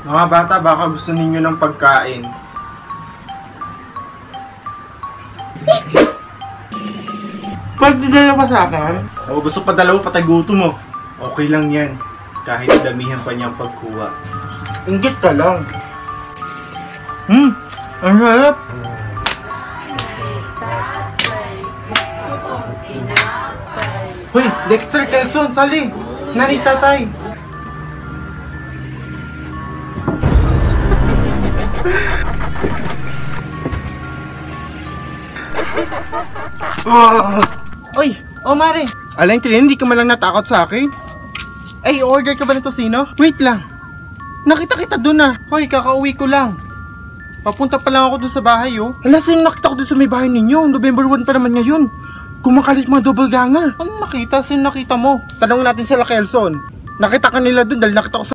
Mga bata, baka gusto ninyo ng pagkain. Pagdadala pa sa akin? O gusto pa dalawa pataguto mo. Okay lang yan. Kahit damihan pa niyang pagkuha. Ingit ka lang. Hmm, ang sarap. Hoy, Dexter Kelson, sali! Nani tatay! Oy, oh Mare! Alain Trin, hindi ka malang natakot sa akin? Ay, order ka ba nito sino? Wait lang. Nakita kita doon na. Hoy, kakauwi ko lang. Papunta pa lang ako doon sa bahay, oh. Hala, sino nakita ko doon sa may bahay ninyo? November 1 pa naman ngayon. Kumakalit mga double ganger. Ano nakita? Sino nakita mo? Tanong natin sila Kelson. Nakita ka nila doon dahil nakita ko sa